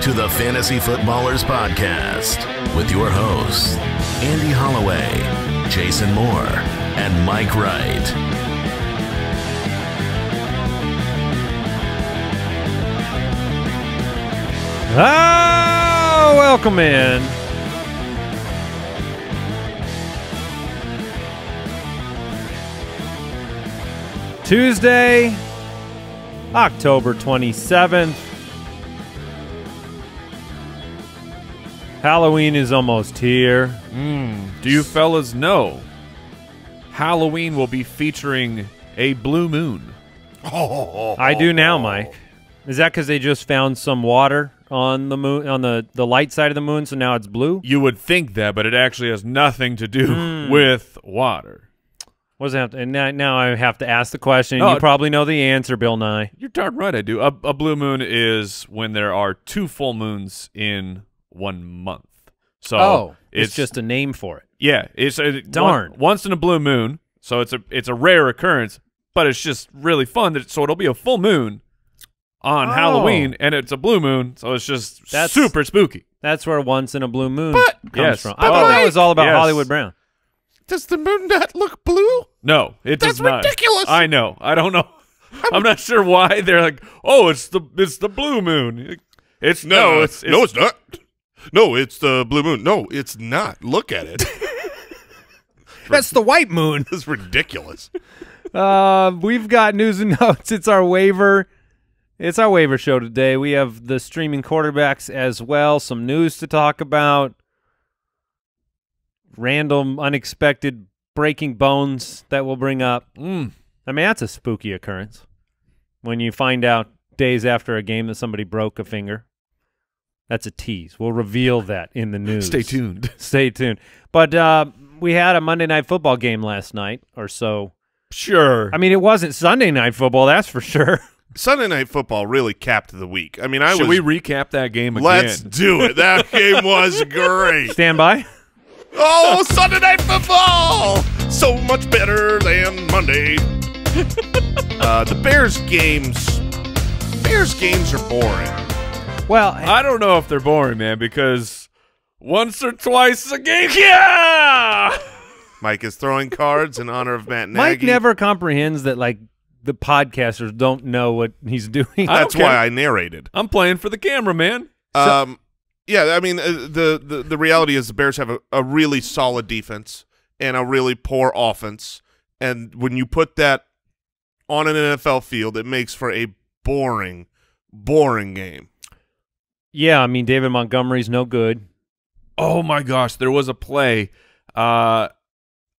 to the Fantasy Footballers Podcast with your hosts, Andy Holloway, Jason Moore, and Mike Wright. Ah, welcome in. Tuesday, October 27th. Halloween is almost here. Mm. Do you fellas know Halloween will be featuring a blue moon? Oh, I do now, Mike. Is that because they just found some water on the moon, on the, the light side of the moon, so now it's blue? You would think that, but it actually has nothing to do hmm. with water. What does that have to, and now, now I have to ask the question. No, you oh, probably know the answer, Bill Nye. You're darn right I do. A, a blue moon is when there are two full moons in one month. So Oh, it's, just a name for it. yeah, it's a Darn. one- once in a blue moon. So it's a it's a rare occurrence, but it's just really fun. That so it'll be a full moon on Oh. Halloween, and it's a blue moon, so it's just That's- super spooky. That's where once in a blue moon But- comes yes, from. I but thought that was all about yes. Hollywood Brown. Does the moon not look blue? No, it That's does not. That's ridiculous. I know. I don't know. I'm not sure why they're like, oh, it's the it's the blue moon. It's no, it's, it's no, it's not. No, it's the blue moon. No, it's not. Look at it. That's the white moon. It's ridiculous. Uh, we've got news and notes. It's our waiver. It's our waiver show today. We have the streaming quarterbacks as well. Some news to talk about. Random, unexpected breaking bones that we'll bring up. Mm. I mean, that's a spooky occurrence when you find out days after a game that somebody broke a finger. That's a tease. We'll reveal that in the news. Stay tuned. Stay tuned. But uh, we had a Monday night football game last night or so. Sure. I mean, it wasn't Sunday night football, that's for sure. Sunday night football really capped the week. I mean, I Should was. we recap that game again? let's do it. That game was great. Stand by. Oh, Sunday night football! So much better than Monday. uh, the Bears games. Bears games are boring. Well, I don't know if they're boring, man, because once or twice a game, yeah. Mike is throwing cards in honor of Matt Nagy. Mike never comprehends that, like, the podcasters don't know what he's doing. That's don't why I narrated. I'm playing for the camera, man. Um, yeah, I mean, uh, the, the the reality is the Bears have a, a really solid defense and a really poor offense, and when you put that on an NFL field, it makes for a boring, boring game. Yeah, I mean, David Montgomery's no good. Oh my gosh, there was a play. Uh,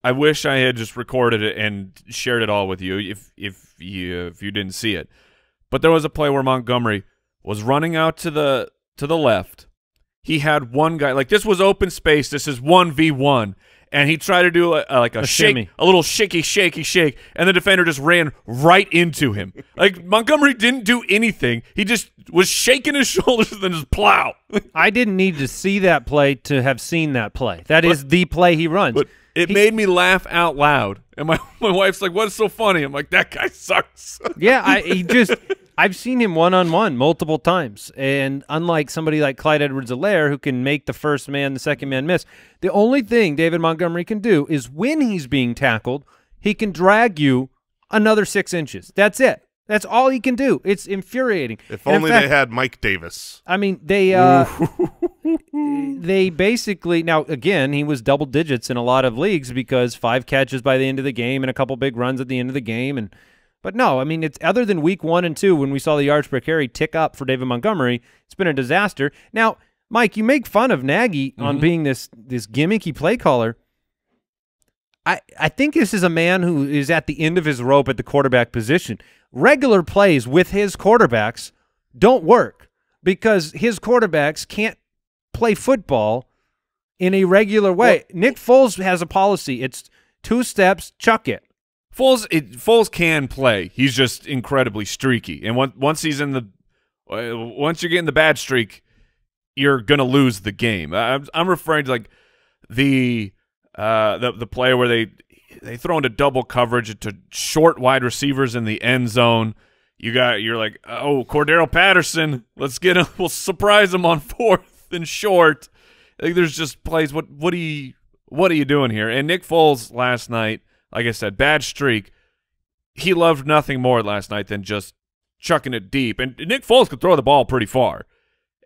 I wish I had just recorded it and shared it all with you if if you if you didn't see it. But there was a play where Montgomery was running out to the to the left. He had one guy like this was open space. This is one v one, and he tried to do a, a- like a, A shake, shimmy. a little shaky, shaky shake, and the defender just ran right into him. like Montgomery didn't do anything. He just was shaking his shoulders and then just plow. I didn't need to see that play to have seen that play. That is the play he runs. But it He- made me laugh out loud. And my, my wife's like, what's so funny? I'm like, that guy sucks. Yeah, I he just I've seen him one on one multiple times, and unlike somebody like Clyde Edwards-Helaire who can make the first man, the second man miss, the only thing David Montgomery can do is when he's being tackled, he can drag you another six inches. That's it. That's all he can do. It's infuriating. If And in only fact, they had Mike Davis. I mean, they uh, they basically now again he was double digits in a lot of leagues because five catches by the end of the game and a couple big runs at the end of the game and but no, I mean it's other than week one and two when we saw the yards per carry tick up for David Montgomery, it's been a disaster. Now, Mike, you make fun of Nagy on mm-hmm. being this this gimmicky play caller. I, I think this is a man who is at the end of his rope at the quarterback position. Regular plays with his quarterbacks don't work because his quarterbacks can't play football in a regular way. Nick Foles has a policy. It's two steps, chuck it. Foles, it, Foles can play. He's just incredibly streaky. And once once he's in the uh, once you're getting the bad streak, you're gonna lose the game. I'm, I'm referring to like the uh the the play where they they throw into double coverage to short wide receivers in the end zone. you got you're like, oh, Cordarrelle Patterson, let's get him. We'll surprise him on fourth and short. Like there's just plays. What what are you what are you doing here? And Nick Foles last night, like I said, bad streak. He loved nothing more last night than just chucking it deep. And Nick Foles could throw the ball pretty far,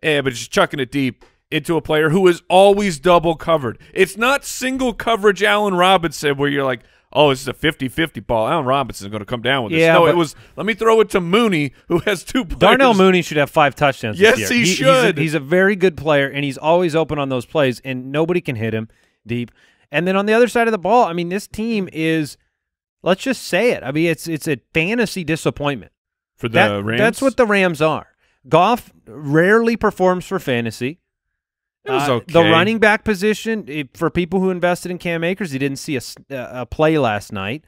yeah, but just chucking it deep into a player who is always double covered. It's not single coverage Allen Robinson where you're like, oh, this is a 50-50 ball. Allen Robinson is going to come down with this. Yeah, no, it was let me throw it to Mooney, who has two players. Darnell Mooney should have five touchdowns. Yes, this he year. he's a- should. He's a, very good player, and he's always open on those plays, and nobody can hit him deep. And then on the other side of the ball, I mean, this team is, let's just say it. I mean, it's it's a fantasy disappointment. for the That- Rams. That's what the Rams are. Goff rarely performs for fantasy. It was Uh, okay. The running back position it, for people who invested in Cam Akers, he didn't see a, a play last night.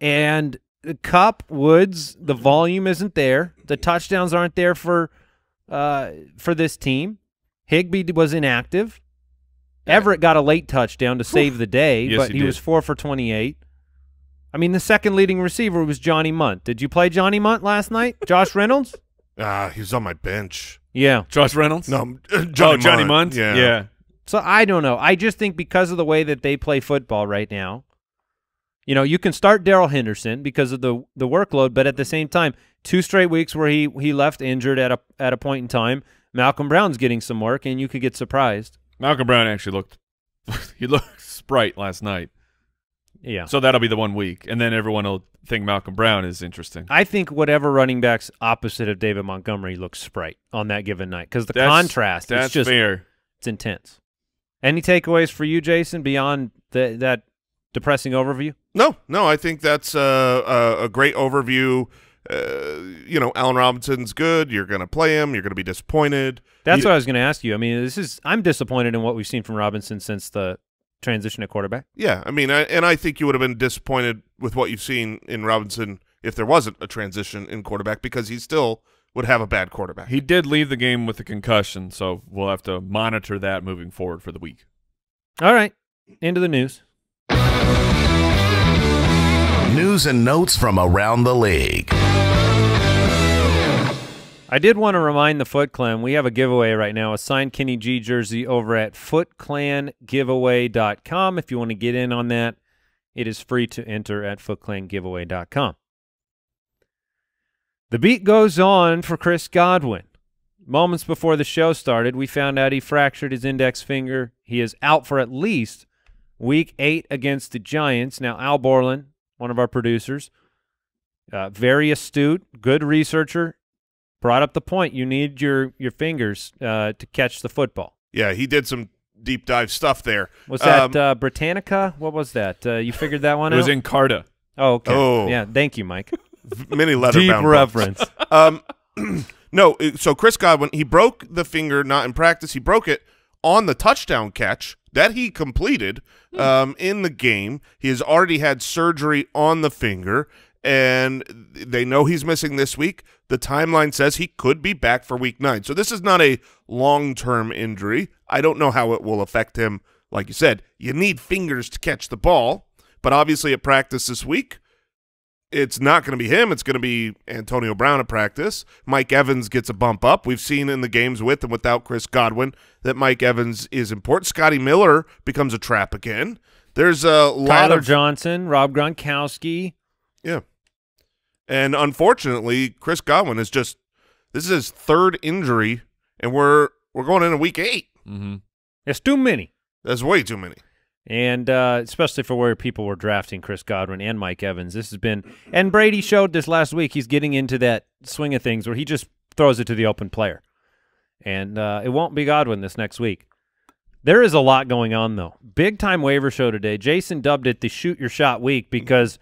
And Kupp Woods, the volume isn't there. The touchdowns aren't there for uh, for this team. Higbee was inactive. Everett got a late touchdown to save the day, Yes, but he he, was four for twenty-eight. I mean, the second leading receiver was Johnny Mundt. Did you play Johnny Mundt last night? Josh Reynolds? Ah, he was on my bench. Yeah. Josh Reynolds. No, oh, Johnny, Johnny Mundt. Mundt. Yeah. yeah. So I don't know. I just think because of the way that they play football right now, you know, you can start Darrell Henderson because of the the workload, but at the same time, two straight weeks where he he left injured at a at a point in time, Malcolm Brown's getting some work, and you could get surprised. Malcolm Brown actually looked he looked sprite last night. Yeah. So that'll be the one week, and then everyone will think Malcolm Brown is interesting. I think whatever running backs opposite of David Montgomery looks sprite on that given night because the That's- contrast That's is just fair. it's intense. Any takeaways for you, Jason, beyond the, that depressing overview? No, no, I think that's uh, a, a great overview. Uh, you know, Allen Robinson's good. You're going to play him. You're going to be disappointed. That's You- what I was going to ask you. I mean, this is I'm disappointed in what we've seen from Robinson since the transition at quarterback. Yeah, I mean, I, and I think you would have been disappointed with what you've seen in Robinson if there wasn't a transition in quarterback because he still would have a bad quarterback. He did leave the game with a concussion, so we'll have to monitor that moving forward for the week. All right, into the news. News and notes from around the league. I did want to remind the Foot Clan we have a giveaway right now, a signed Kenny G jersey over at footclangiveaway.com. If you want to get in on that, it is free to enter at footclangiveaway.com. The beat goes on for Chris Godwin. Moments before the show started, we found out he fractured his index finger. He is out for at least week eight against the Giants. Now, Al Borland, one of our producers, uh, very astute, good researcher, brought up the point. You need your your fingers uh, to catch the football. Yeah, he did some deep dive stuff there. Was that Um, uh, Britannica? What was that? Uh, you figured that one out? It was in Carta. oh, okay. Oh. Yeah, thank you, Mike. many leather Deep reference. um, no, so Chris Godwin, he broke the finger not in practice. He broke it on the touchdown catch that he completed um, in the game. He has already had surgery on the finger, and they know he's missing this week. The timeline says he could be back for week nine. So this is not a long-term injury. I don't know how it will affect him. Like you said, you need fingers to catch the ball, but obviously at practice this week, it's not going to be him. It's going to be Antonio Brown at practice. Mike Evans gets a bump up. We've seen in the games with and without Chris Godwin that Mike Evans is important. Scotty Miller becomes a trap again. There's a lot Tyler of Johnson, Rob Gronkowski. yeah, and unfortunately, Chris Godwin is just this is his third injury, and we're we're going into week eight. Mm-hmm. It's too many. That's way too many. And uh, especially for where people were drafting Chris Godwin and Mike Evans. This has been – and Brady showed this last week. He's getting into that swing of things where he just throws it to the open player. And uh, it won't be Godwin this next week. There is a lot going on, though. Big-time waiver show today. Jason dubbed it the shoot-your-shot week because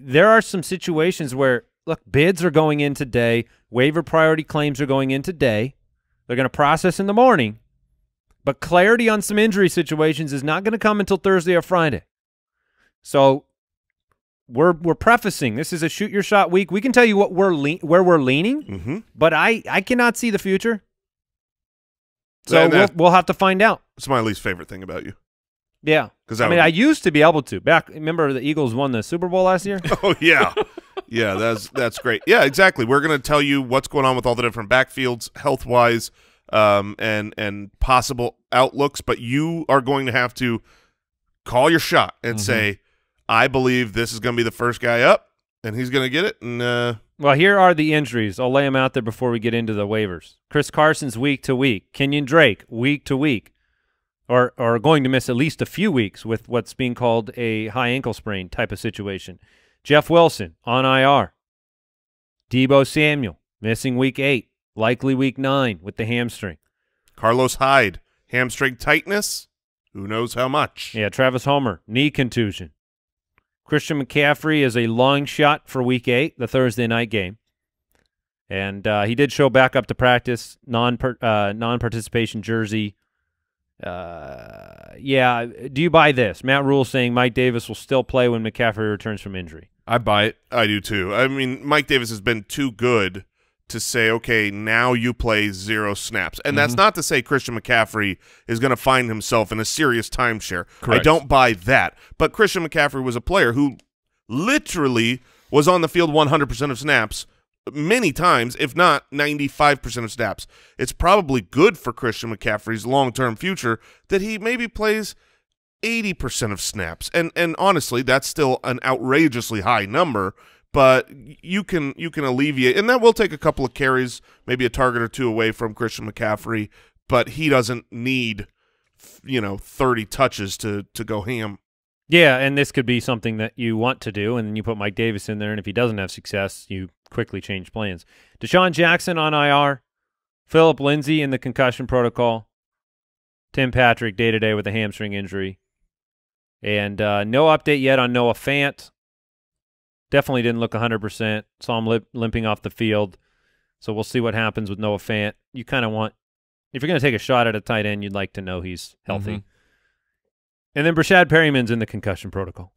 there are some situations where, look, bids are going in today. Waiver priority claims are going in today. They're going to process in the morning. But clarity on some injury situations is not going to come until Thursday or Friday. So we're we're prefacing this is a shoot your shot week. We can tell you what we're le- where we're leaning, Mm-hmm. but I I cannot see the future. So And we'll, we'll have to find out. It's my least favorite thing about you. Yeah, because I mean would- I used to be able to back. Remember the Eagles won the Super Bowl last year? Oh yeah, Yeah, that's that's great. Yeah, exactly. We're going to tell you what's going on with all the different backfields, health wise, um, and and possible outlooks. But you are going to have to call your shot and say, "I believe this is going to be the first guy up, and he's going to get it." And uh, Well, here are the injuries. I'll lay them out there before we get into the waivers. Chris Carson's week to week. Kenyan Drake week to week, or or going to miss at least a few weeks with what's being called a high ankle sprain type of situation. Jeff Wilson on IR. Deebo Samuel missing week eight, likely week nine with the hamstring. Carlos Hyde, hamstring tightness, who knows how much? Yeah, Travis Homer, knee contusion. Christian McCaffrey is a long shot for week eight, the Thursday night game. And uh, he did show back up to practice, non uh, non participation jersey. Uh, yeah, do you buy this? Matt Rhule saying Mike Davis will still play when McCaffrey returns from injury. I buy it. I do too. I mean, Mike Davis has been too good to say, okay, now you play zero snaps. And that's mm-hmm. not to say Christian McCaffrey is going to find himself in a serious timeshare. I don't buy that. But Christian McCaffrey was a player who literally was on the field 100% of snaps many times, if not 95% of snaps. It's probably good for Christian McCaffrey's long-term future that he maybe plays 80% of snaps. And and honestly, that's still an outrageously high number, but you can you can alleviate and that will take a couple of carries, maybe a target or two away from Christian McCaffrey, but he doesn't need you know 30 touches to to go ham. Yeah, and this could be something that you want to do, and then you put Mike Davis in there, and if he doesn't have success, you quickly change plans. DeSean Jackson on IR, Phillip Lindsay in the concussion protocol, Tim Patrick day to day with a hamstring injury, and uh, no update yet on Noah Fant. Definitely didn't look 100%. Saw him limp, limping off the field. So we'll see what happens with Noah Fant. You kind of want, if you're going to take a shot at a tight end, you'd like to know he's healthy. Mhm. And then Breshad Perriman's in the concussion protocol,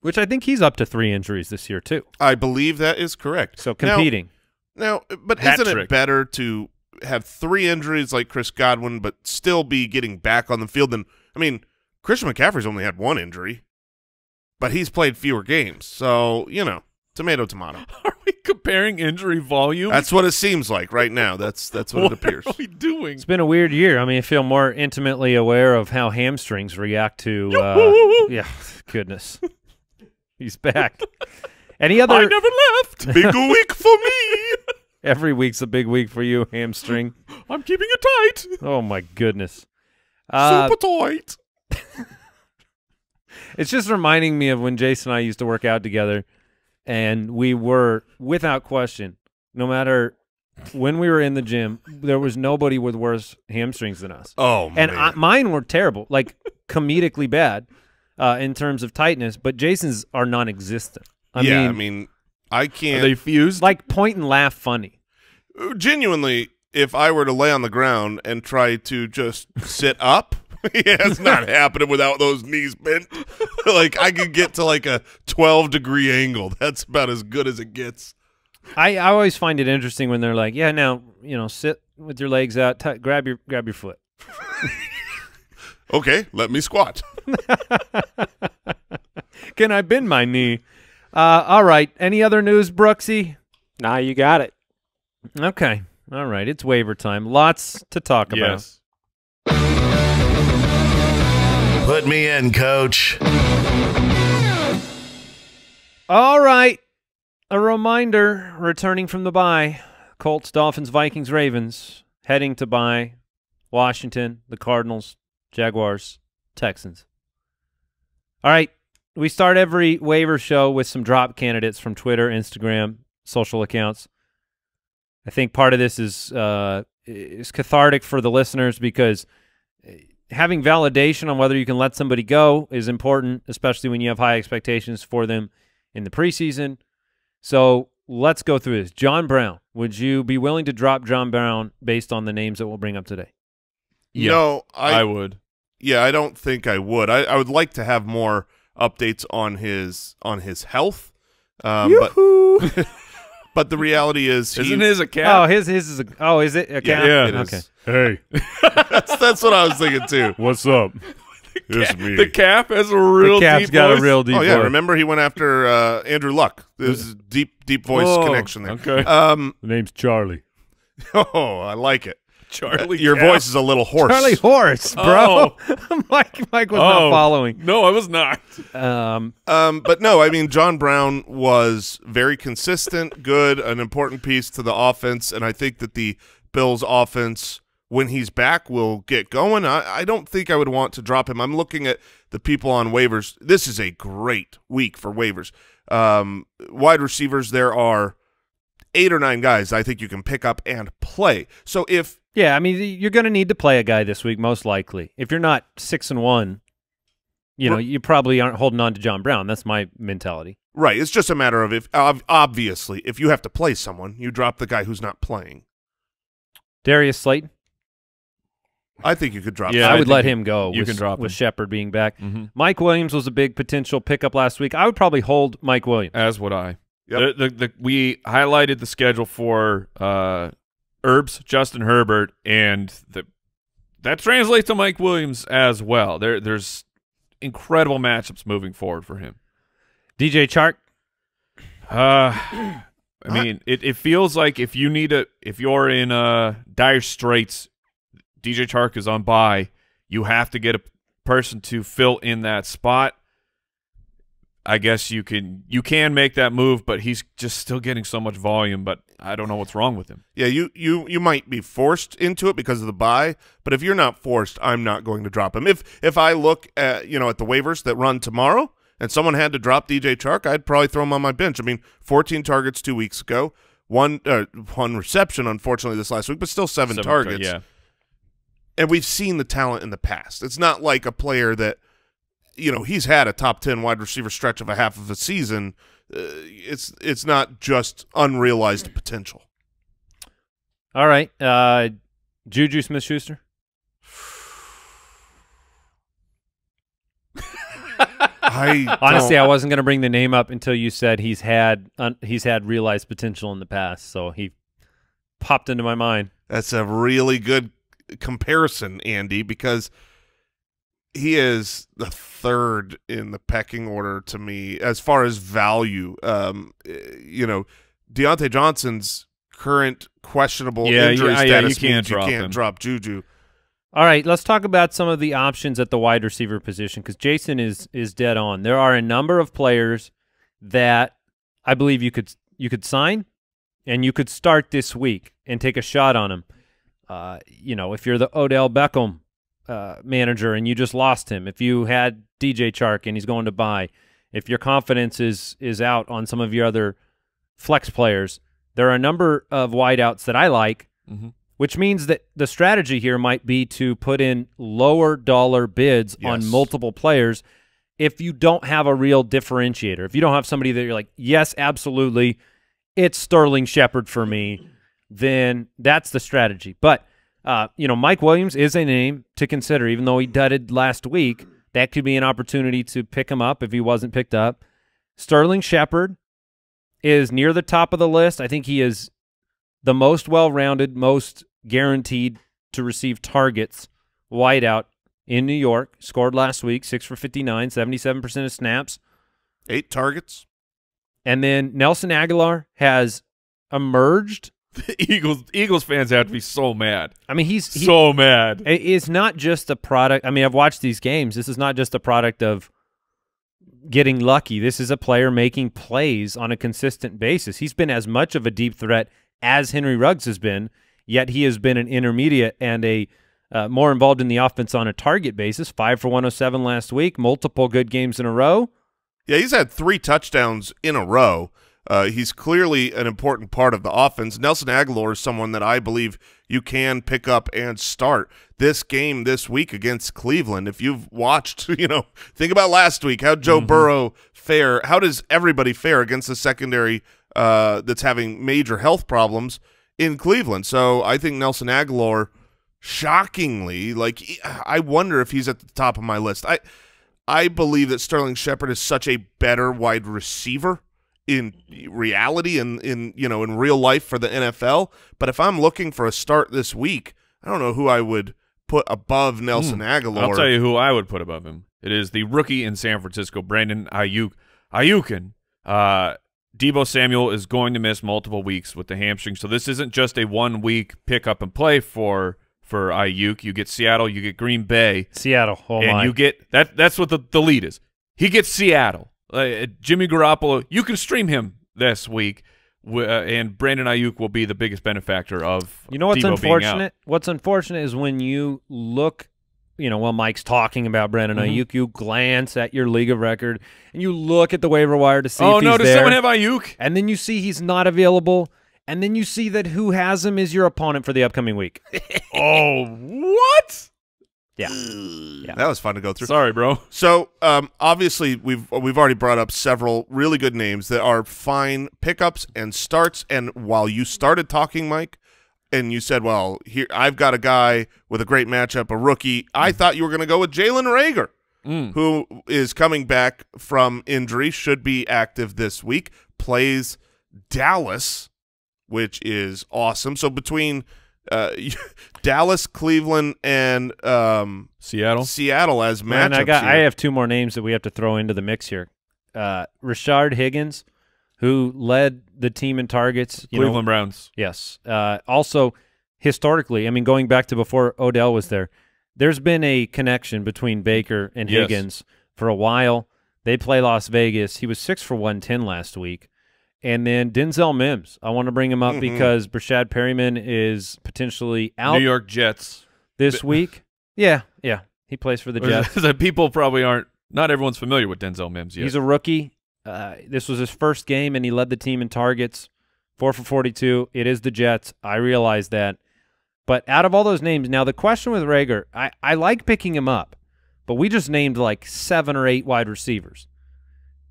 which I think he's up to three injuries this year too. I believe that is correct. So competing. Now, but Hat isn't it better to have three injuries like Chris Godwin, but still be getting back on the field than I mean, Christian McCaffrey's only had one injury, but he's played fewer games. So, you know, tomato tomato. Are we comparing injury volume? That's what it seems like right now. That's that's what, what it appears. What are we doing? it's been a weird year. I mean, I feel more intimately aware of how hamstrings react to. Uh, yeah, goodness, he's back. Any other? I never left. Big week for me. Every week's a big week for you, hamstring. I'm keeping it tight. Oh my goodness. Uh, Super tight. It's just reminding me of when Jason and I used to work out together, and we were, without question, no matter when we were in the gym, there was nobody with worse hamstrings than us. Oh And man. I, mine were terrible, like comedically bad uh, in terms of tightness, but Jason's are non existent. I yeah, mean, I mean, I can't they fused? like point and laugh funny. genuinely. If I were to lay on the ground and try to just sit up, yeah, it's not happening without those knees bent. like I could get to like a twelve degree angle. That's about as good as it gets. I, I always find it interesting when they're like, yeah, now, you know, sit with your legs out, t- grab your grab your foot. Okay, let me squat. Can I bend my knee? Uh, all right. Any other news, Brooksy? Nah, you got it. Okay. All right. It's waiver time. Lots to talk about. Put me in, coach. All right. A reminder returning from the bye Colts, Dolphins, Vikings, Ravens, heading to bye Washington, the Cardinals, Jaguars, Texans. All right. We start every waiver show with some drop candidates from Twitter, Instagram, social accounts. I think part of this is uh, is cathartic for the listeners because having validation on whether you can let somebody go is important, especially when you have high expectations for them in the preseason. So let's go through this. John Brown, would you be willing to drop John Brown based on the names that we'll bring up today? Yeah, no, I, I would. yeah, I don't think I would. I, I would like to have more updates on his on his health. Um, but but the reality is, he, Isn't his a cat? Oh, his his is a oh, is it? Okay. Yeah, it is. okay. Hey, that's, that's what I was thinking too. What's up? It's me. the calf has a real the cap's deep got voice. a real deep oh yeah, voice. remember he went after uh, Andrew Luck. There's a deep, deep voice Whoa, connection there. okay. Um. The name's Charlie. Oh, I like it. Charlie. Your Cap. voice is a little hoarse. Charlie Horse, bro. Mike, Mike was not Oh. following. No, I was not. Um, Um, but no, I mean John Brown was very consistent, good, an important piece to the offense, and I think that the Bills' offense, when he's back, will get going. I, I don't think I would want to drop him. I'm looking at the people on waivers. This is a great week for waivers. Um, wide receivers, there are eight or nine guys I think you can pick up and play. So if yeah, I mean, you're going to need to play a guy this week, most likely. If you're not six and one, you know, Right. you probably aren't holding on to John Brown. That's my mentality. right, it's just a matter of if obviously if you have to play someone, you drop the guy who's not playing. Darius Slayton, I think you could drop. Yeah, I I would think let him go. you with, can drop with him. Shepard being back. Mhm. Mike Williams was a big potential pickup last week. I would probably hold Mike Williams. As would I. Yep. The, the, the, we highlighted the schedule for uh, Herbs, Justin Herbert, and the that translates to Mike Williams as well. There, there's incredible matchups moving forward for him. DJ Chark, Uh, I mean, it, it feels like if you need a, if you're in uh, dire straits, DJ Chark is on by. You have to get a person to fill in that spot. I guess you can you can make that move, but he's just still getting so much volume. But I don't know what's wrong with him. Yeah, you you you might be forced into it because of the buy, but if you're not forced, I'm not going to drop him. If if I look at you know at the waivers that run tomorrow and someone had to drop DJ Chark, I'd probably throw him on my bench. I mean, 14 targets two weeks ago, one uh, one reception unfortunately this last week, but still seven, Seven tar- targets. yeah. And we've seen the talent in the past. It's not like a player that you know he's had a top 10 wide receiver stretch of a half of a season. Uh, it's it's not just unrealized potential. all right. Uh, Juju Smith Schuster. I Honestly, I wasn't going to bring the name up until you said he's had un- he's had realized potential in the past. So he popped into my mind. That's a really good comparison, Andy, because he is the third in the pecking order to me as far as value. Um, eh, you know, Diontae Johnson's current questionable Yeah, injury yeah, yeah, status you can't means you drop can't him. drop Juju. All right, let's talk about some of the options at the wide receiver position because Jason is is dead on. There are a number of players that I believe you could you could sign and you could start this week and take a shot on him. Uh, you know, if you're the Odell Beckham uh, manager and you just lost him, if you had DJ Chark and he's going to buy, if your confidence is is out on some of your other flex players, there are a number of wideouts that I like Mhm. which means that the strategy here might be to put in lower dollar bids on multiple players if you don't have a real differentiator. If you don't have somebody that you're like, yes, absolutely, it's Sterling Shepard for me, then that's the strategy. But uh, you know, Mike Williams is a name to consider, even though he dudded last week. That could be an opportunity to pick him up if he wasn't picked up. Sterling Shepard is near the top of the list. I think he is the most well-rounded, most guaranteed to receive targets wideout in New York. Scored last week, 6 for 59, 77% of snaps. Eight targets. And then Nelson Agholor has emerged. The Eagles Eagles fans have to be so mad, I mean, he's he, so mad. it's not just a product. I mean, I've watched these games. This is not just a product of getting lucky. This is a player making plays on a consistent basis. He's been as much of a deep threat as Henry Ruggs has been, yet he has been an intermediate and a uh, more involved in the offense on a target basis. Five for 107 last week, multiple good games in a row. Yeah, he's had three touchdowns in a row. Uh, he's clearly an important part of the offense. Nelson Agholor is someone that I believe you can pick up and start this game this week against Cleveland. If you've watched, you know, think about last week. How Joe Burrow fare? How does everybody fare against the secondary uh, that's having major health problems in Cleveland? So I think Nelson Agholor, shockingly, like I wonder if he's at the top of my list. I I believe that Sterling Shepard is such a better wide receiver in reality and in you know in real life for the NFL. But if I'm looking for a start this week, I don't know who I would put above Nelson Agholor. I'll tell you who I would put above him. It is the rookie in San Francisco, Brandon Aiyuk. Ayukin. Uh, Deebo Samuel is going to miss multiple weeks with the hamstring, so this isn't just a one week pick up and play for for Aiyuk. You get Seattle, you get Green Bay, Seattle. Oh and my. you get that. That's what the the lead is. He gets Seattle. Uh, Jimmy Garoppolo, you can stream him this week, uh, and Brandon Aiyuk will be the biggest benefactor of. You know what's Deebo unfortunate? What's unfortunate is when you look, you know, while Mike's talking about Brandon Mhm. Aiyuk, you glance at your league of record and you look at the waiver wire to see Oh no! Does there, someone have Aiyuk? and then you see he's not available, and then you see that who has him is your opponent for the upcoming week. oh, what? Yeah. That was fun to go through. Sorry, bro. So um, obviously we've we've already brought up several really good names that are fine pickups and starts. And while you started talking, Mike, and you said, "Well, here I've got a guy with a great matchup, a rookie," I thought you were going to go with Jalen Reagor, Mm. who is coming back from injury, should be active this week, plays Dallas, which is awesome. So between uh, Dallas, Cleveland, and um, Seattle. Seattle as matchups, Man, I got. here. I have two more names that we have to throw into the mix here. Uh, Rashard Higgins, who led the team in targets. You know, Cleveland Browns. Yes. Uh, also, historically, I mean, going back to before Odell was there, there's been a connection between Baker and Yes. Higgins for a while. They play Las Vegas. He was six for one ten last week, and then Denzel Mims. I want to bring him up Mhm. because Breshad Perriman is potentially out New York Jets. this week. Yeah, yeah, he plays for the Jets. the people probably aren't. Not everyone's familiar with Denzel Mims yet. He's a rookie. Uh, this was his first game, and he led the team in targets, four for 42. It is the Jets. I realize that. But out of all those names, now the question with Reagor, I, I like picking him up, but we just named like seven or eight wide receivers.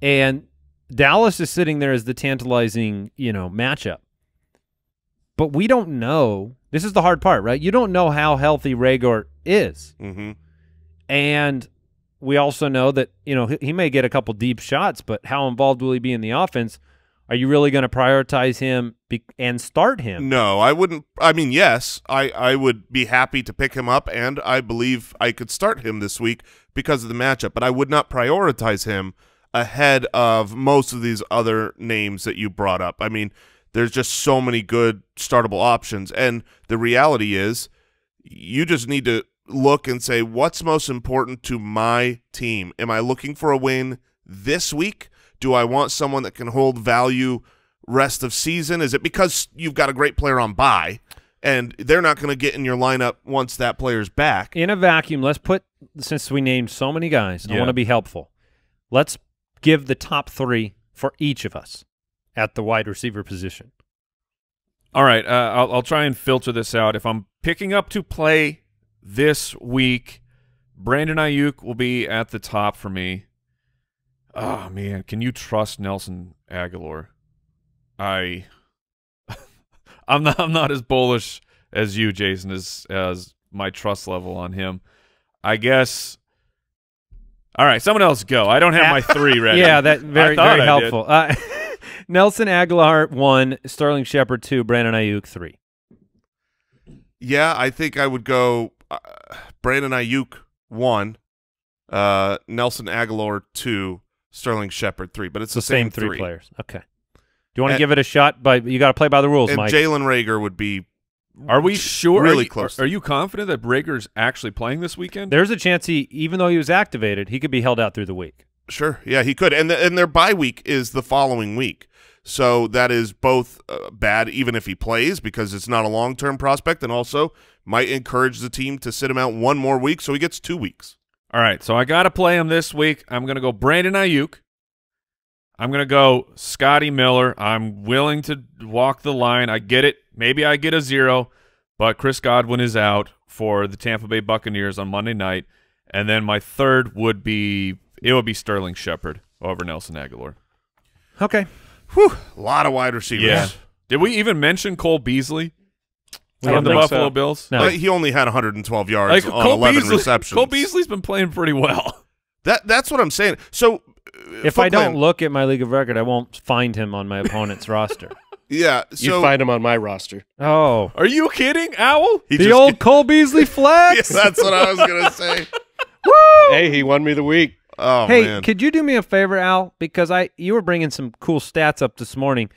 And Dallas is sitting there as the tantalizing, you know, matchup. But we don't know. This is the hard part, right? You don't know how healthy Reagor is. Mm-hmm. And we also know that, you know, he, may get a couple deep shots, but how involved will he be in the offense? Are you really going to prioritize him and start him? No, I wouldn't. I mean, yes, I, I would be happy to pick him up, and I believe I could start him this week because of the matchup, but I would not prioritize him ahead of most of these other names that you brought up. I mean, there's just so many good startable options, and the reality is you just need to look and say, what's most important to my team? Am I looking for a win this week? Do I want someone that can hold value rest of season? Is it because you've got a great player on bye and they're not going to get in your lineup once that player's back? In a vacuum, let's put, since we named so many guys, I want to be helpful. Let's give the top three for each of us at the wide receiver position. All right, uh, I'll, I'll try and filter this out. If I'm picking up to play this week, Brandon Aiyuk will be at the top for me. Oh man, can you trust Nelson Agholor? I, I'm not. I'm not as bullish as you, Jason, as as my trust level on him. I guess. All right, someone else go. I don't have my three ready. Yeah, that very very I helpful. Uh, Nelson Agholor one, Sterling Shepard two, Brandon Aiyuk three. Yeah, I think I would go uh, Brandon Aiyuk one, uh, Nelson Agholor two, Sterling Shepard three, but it's the the same, three, three. players. Okay. Do you want to give it a shot? But you got to play by the rules, And Mike. Jalen Reagor would be Are we sure? Really are you, close. Are, you confident that Reagor's actually playing this weekend? There's a chance he, even though he was activated, he could be held out through the week. Sure. Yeah, he could. And the, and their bye week is the following week. So that is both uh, bad even if he plays because it's not a long-term prospect and also might encourage the team to sit him out one more week so he gets 2 weeks. All right, so I got to play him this week. I'm going to go Brandon Aiyuk. I'm going to go Scotty Miller. I'm willing to walk the line. I get it. Maybe I get a zero, but Chris Godwin is out for the Tampa Bay Buccaneers on Monday night. And then my third would be it would be Sterling Shepard over Nelson Agholor. Okay. Whew, a lot of wide receivers. Yeah. Did we even mention Cole Beasley We from don't the Buffalo so. Bills? No. He only had 112 yards Like on Cole 11 Beasley, receptions. Cole Beasley's been playing pretty well. That that's what I'm saying. So uh, If I don't Clan- look at my league of record, I won't find him on my opponent's roster. Yeah, You'd find him on my roster. Oh, Are you kidding, Owl? he the just- old Cole Beasley Yeah, flex. that's what I was going to say. Woo! Hey, he won me the week. Oh hey, man. could you do me a favor, Al? Because I you were bringing some cool stats up this morning.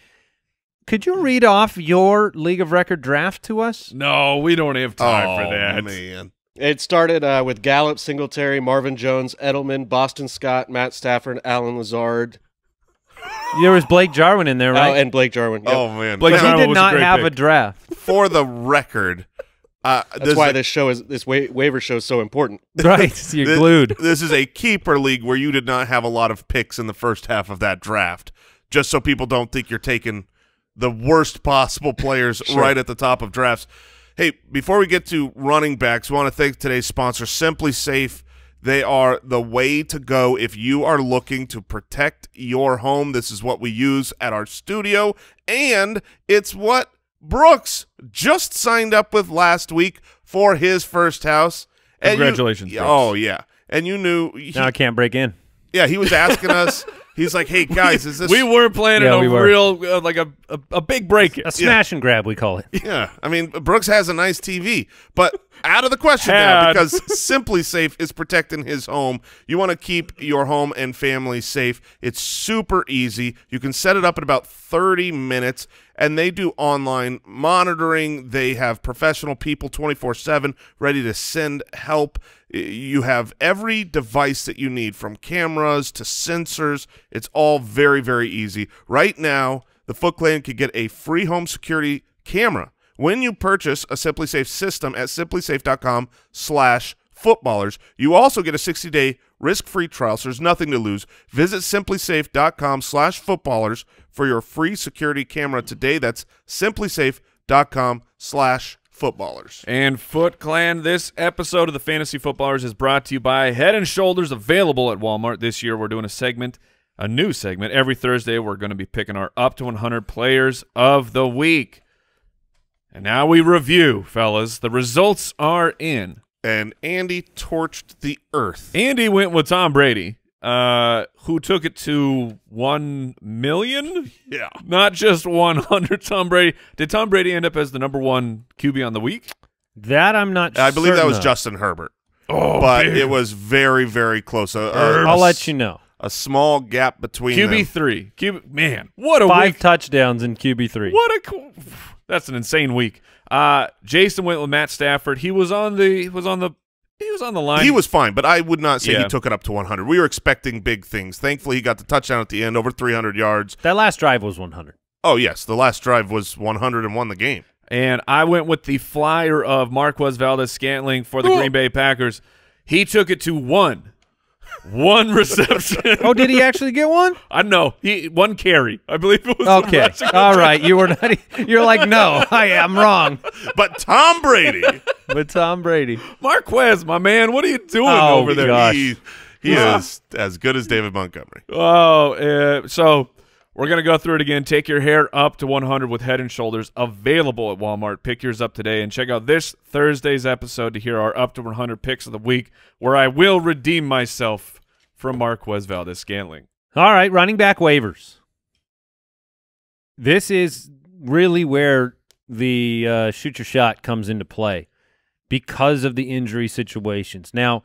Could you read off your league of record draft to us? No, we don't have time oh for that. man. It started uh, with Gallup, Singletary, Marvin Jones, Edelman, Boston Scott, Matt Stafford, Allen Lazard, There was Blake Jarwin in there, oh, right? and Blake Jarwin. Yep. Oh man. Blake but he Jarwin did was a not great have a draft. for the record, uh, That's why a- this show is this wa- waiver show is so important. right. so You're This- glued. This is a keeper league where you did not have a lot of picks in the first half of that draft, just so people don't think you're taking the worst possible players right at the top of drafts. Hey, before we get to running backs, we want to thank today's sponsor, SimpliSafe. They are the way to go if you are looking to protect your home. This is what we use at our studio, and it's what Brooks just signed up with last week for his first house. And you- Congratulations, Brooks. Oh yeah, and you knew. He, Now I can't break in. yeah, he was asking us. He's like, "Hey guys, is this?" We were planning Yeah, a were. real, uh, like a, a a big break. A smash and grab, we call it. Yeah, I mean, Brooks has a nice TV, but out of the question now because SimpliSafe is protecting his home. You want to keep your home and family safe. It's super easy. You can set it up in about 30 minutes, and they do online monitoring. They have professional people 24-7 ready to send help. You have every device that you need from cameras to sensors. It's all very, very easy. Right now, the Foot Clan could get a free home security camera when you purchase a SimpliSafe system at simplisafe.com slash footballers. You also get a 60-day risk-free trial, so there's nothing to lose. Visit simplisafe.com slash footballers for your free security camera today. That's simplisafe.com slash footballers. And Foot Clan, this episode of the Fantasy Footballers is brought to you by Head and Shoulders, available at Walmart. This year, we're doing a segment, a new segment. Every Thursday, we're going to be picking our up to 100 players of the week. And now we review, fellas. The results are in. And Andy torched the earth. Andy went with Tom Brady, uh, who took it to 1 million? Yeah. Not just 100 Tom Brady. Did Tom Brady end up as the number one QB on the week? That I'm not sure. I believe that was of. Justin Herbert. Oh, but big. it was very, very close. I'll let you know. A small gap between them. QB three. QB man, what a Five week! touchdowns in QB three. What a co- that's an insane week. Uh, Jason went with Matt Stafford. He was on the he was on the he was on the line. He was fine, but I would not say Yeah. he took it up to 100. We were expecting big things. Thankfully, he got the touchdown at the end, over 300 yards. That last drive was 100. Oh, yes, the last drive was 100 and won the game. and I went with the flyer of Marquez Valdes Scantling for the Ooh. Green Bay Packers. He took it to one, one reception. Oh, did he actually get one? I know he one carry. I believe it was Okay. All right. You were not. You're like, no, I am wrong. But Tom Brady, but Tom Brady. Marquez, my man, what are you doing Oh, over there? gosh. he, he is as good as David Montgomery. Oh, uh, so we're gonna go through it again. Take your hair up to 100 with Head and Shoulders available at Walmart. Pick yours up today and check out this Thursday's episode to hear our up to 100 picks of the week, where I will redeem myself from Marquez Valdes Scantling. All right. Running back waivers. This is really where the uh, shoot your shot comes into play because of the injury situations. Now,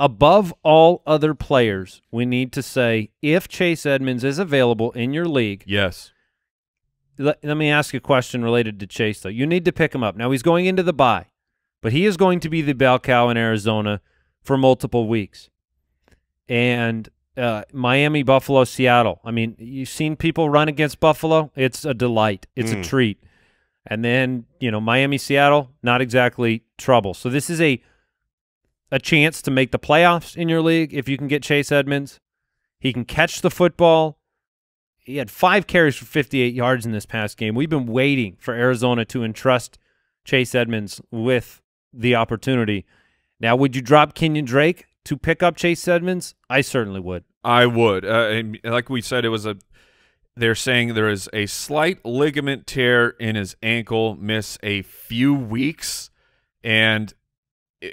above all other players, we need to say if Chase Edmonds is available in your league, Yes. let, let me ask a question related to Chase, though. You need to pick him up. Now, he's going into the bye, but he is going to be the bell cow in Arizona for multiple weeks. And uh, Miami, Buffalo, Seattle. I mean, you've seen people run against Buffalo. It's a delight. It's a Mm. treat. And then, you know, Miami, Seattle, not exactly trouble. So this is a a chance to make the playoffs in your league if you can get Chase Edmonds. He can catch the football. He had five carries for 58 yards in this past game. We've been waiting for Arizona to entrust Chase Edmonds with the opportunity. Now, would you drop Kenyan Drake to pick up Chase Edmonds? I certainly would. I would. Uh, like we said, it was a. They're saying there is a slight ligament tear in his ankle, miss a few weeks, and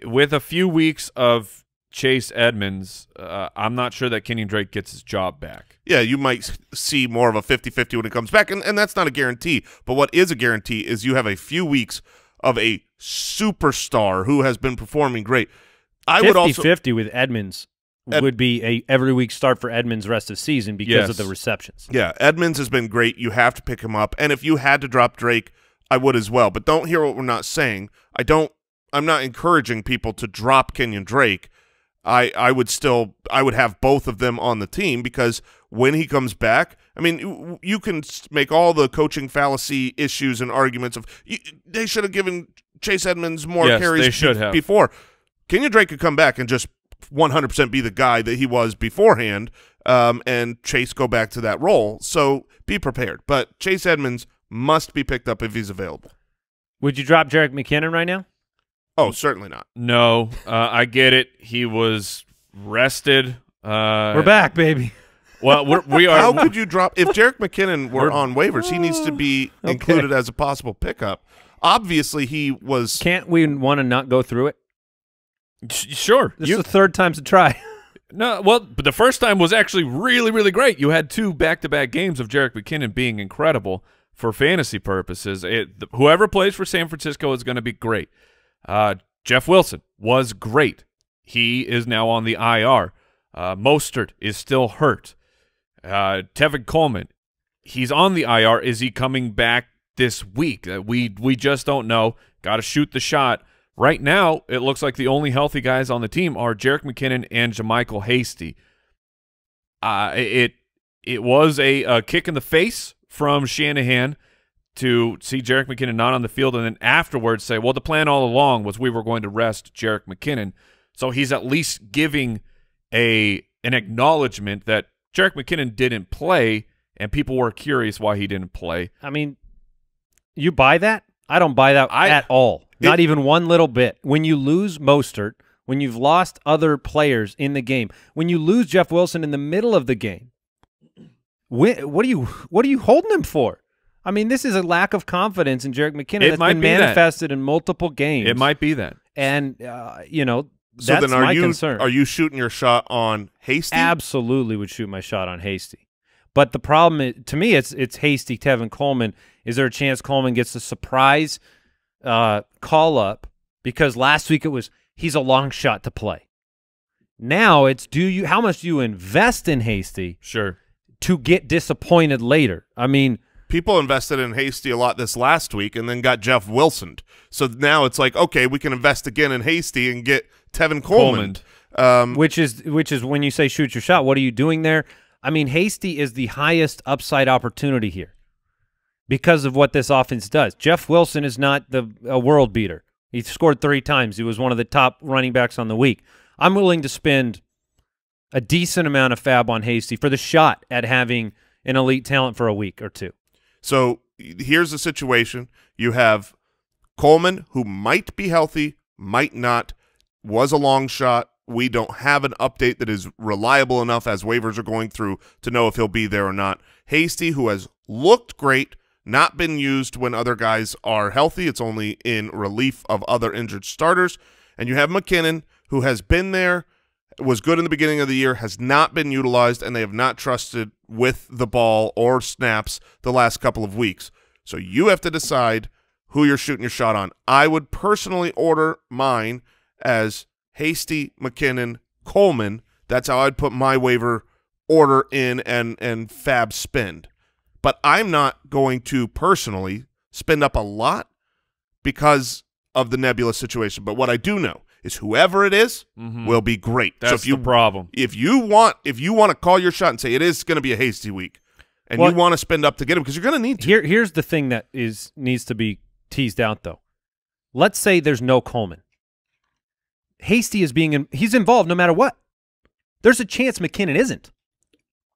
with a few weeks of Chase Edmonds, uh, I'm not sure that Kenyan Drake gets his job back. Yeah, you might see more of a 50-50 when it comes back, and, and that's not a guarantee. But what is a guarantee is you have a few weeks of a superstar who has been performing great. I would also 50 with Edmonds Ed- would be a every week start for Edmonds rest of season because Yes. of the receptions. Yeah, Edmonds has been great. You have to pick him up. And if you had to drop Drake, I would as well. But don't hear what we're not saying. I don't I'm not encouraging people to drop Kenyan Drake. I I would still I would have both of them on the team because when he comes back, I mean, you- you can make all the coaching fallacy issues and arguments of you, they should have given Chase Edmonds more Yes, carries they should have. before. Kenyan Drake could come back and just 100% be the guy that he was beforehand um, and Chase go back to that role. So be prepared. But Chase Edmonds must be picked up if he's available. Would you drop Jerick McKinnon right now? Oh, certainly not. No, uh, I get it. He was rested. Uh, We're back, baby. Well, we're, we are. How could you drop if Jerick McKinnon were We're- on waivers? He needs to be Okay. included as a possible pickup. Obviously, he was. Can't we want to not go through it? Sure. This You, is the third time to try. no, well, but the first time was actually really, really great. You had two back-to-back games of Jerick McKinnon being incredible for fantasy purposes. It, whoever plays for San Francisco is going to be great. Uh, Jeff Wilson was great. He is now on the IR. Uh, Mostert is still hurt. Uh, Tevin Coleman, he's on the IR. Is he coming back this week? Uh, we we just don't know. Got to shoot the shot. Right now, it looks like the only healthy guys on the team are Jerick McKinnon and JaMycal Hasty. Uh, it it was a, a kick in the face from Shanahan to see Jerick McKinnon not on the field, and then afterwards say, "Well, the plan all along was we were going to rest Jerick McKinnon." So he's at least giving a an acknowledgement that Jerick McKinnon didn't play, and people were curious why he didn't play. I mean, you buy that? I don't buy that I- at all. It- Not even one little bit. When you lose Mostert, when you've lost other players in the game, when you lose Jeff Wilson in the middle of the game, wh- what are you what are you holding him for? I mean, this is a lack of confidence in Jerick McKinnon It that's might been be that. manifested in multiple games. It might be that. and uh, you know So that's then, are my you concern. are you shooting your shot on Hasty? absolutely would shoot my shot on Hasty. But the problem is, to me, it's it's Hasty, Tevin Coleman. Is there a chance Coleman gets a surprise uh, call up? Because last week it was he's a long shot to play. Now it's do you how much do you invest in Hasty Sure. to get disappointed later? I mean, People invested in Hasty a lot this last week and then got Jeff Wilson. So now it's like, okay, we can invest again in Hasty and get Tevin Coleman. Um, which is which is when you say shoot your shot, what are you doing there? I mean, Hasty is the highest upside opportunity here because of what this offense does. Jeff Wilson is not the a world beater. He scored three times. He was one of the top running backs on the week. I'm willing to spend a decent amount of fab on Hasty for the shot at having an elite talent for a week or two. So here's the situation: you have Coleman, who might be healthy, might not, was a long shot. We don't have an update that is reliable enough as waivers are going through to know if he'll be there or not. Hasty, who has looked great, not been used when other guys are healthy. It's only in relief of other injured starters. And you have McKinnon, who has been there, was good in the beginning of the year, has not been utilized, and they have not trusted with the ball or snaps the last couple of weeks. So you have to decide who you're shooting your shot on. I would personally order mine as Hasty, McKinnon, Coleman. That's how I'd put my waiver order in and and fab spend. But I'm not going to personally spend up a lot because of the nebulous situation. But what I do know is whoever it is Mhm. will be great. That's so if you the problem. if you want if you want to call your shot and say it is going to be a hasty week, and Well- you want to spend up to get him because you're going to need to. Here, here's the thing that is needs to be teased out though. Let's say there's no Coleman. Hasty is being in, he's involved no matter what. There's a chance McKinnon isn't.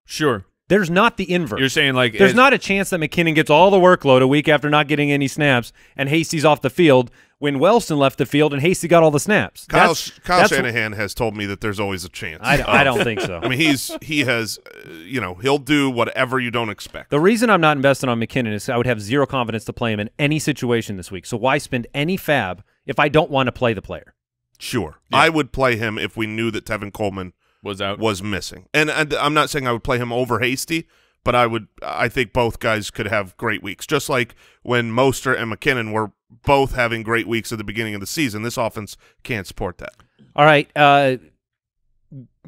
Sure. There's not the inverse. You're saying like there's not a chance that McKinnon gets all the workload a week after not getting any snaps and Hasty's off the field when Wilson left the field and Hasty got all the snaps. Kyle That's- Kyle that's- Shanahan has told me that there's always a chance. I, I don't think so. I mean, he's he has, uh, you know, he'll do whatever you don't expect. The reason I'm not investing on McKinnon is I would have zero confidence to play him in any situation this week. So why spend any fab if I don't want to play the player? Sure, I would play him if we knew that Tevin Coleman was out. was missing, and, and I'm not saying I would play him over Hasty, but I would. I think both guys could have great weeks, just like when Mostert and McKinnon were both having great weeks at the beginning of the season. This offense can't support that. All right. Uh,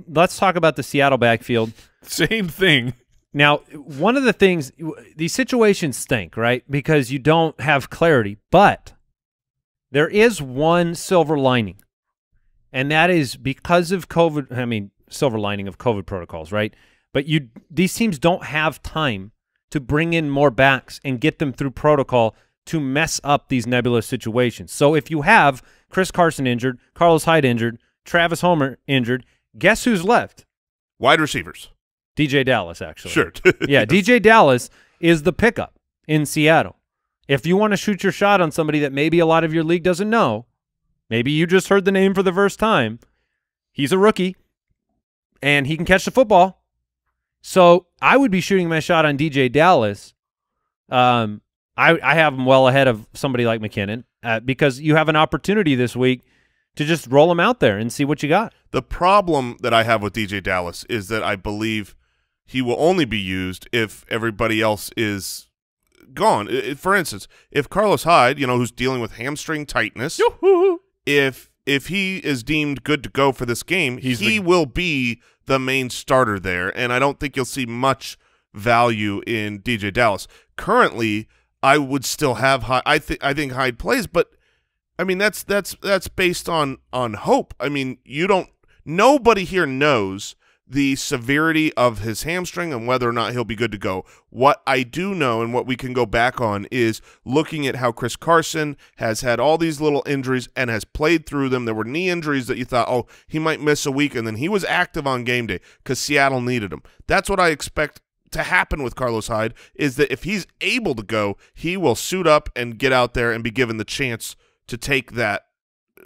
let's talk about the Seattle backfield. Same thing. Now, one of the things these situations stink, right? Because you don't have clarity, but there is one silver lining. And that is because of COVID, I mean, silver lining of COVID protocols, right? But you these teams don't have time to bring in more backs and get them through protocol to mess up these nebulous situations. So if you have Chris Carson injured, Carlos Hyde injured, Travis Homer injured, guess who's left? Wide receivers. DJ Dallas, actually. Sure. yeah, DJ Dallas is the pickup in Seattle. If you want to shoot your shot on somebody that maybe a lot of your league doesn't know, maybe you just heard the name for the first time, he's a rookie and he can catch the football. So I would be shooting my shot on DJ Dallas. Um, I, I have him well ahead of somebody like McKinnon uh, because you have an opportunity this week to just roll him out there and see what you got. The problem that I have with DJ Dallas is that I believe he will only be used if everybody else is gone. For instance, if Carlos Hyde, you know, who's dealing with hamstring tightness, if if he is deemed good to go for this game, He's he the- will be the main starter there, and I don't think you'll see much value in DJ Dallas. Currently, I would still have Hyde. I think I think Hyde plays, but I mean that's that's that's based on on hope. I mean you don't. Nobody here knows the severity of his hamstring and whether or not he'll be good to go. What I do know and what we can go back on is looking at how Chris Carson has had all these little injuries and has played through them. There were knee injuries that you thought, oh, he might miss a week, and then he was active on game day because Seattle needed him. That's what I expect to happen with Carlos Hyde is that if he's able to go, he will suit up and get out there and be given the chance to take that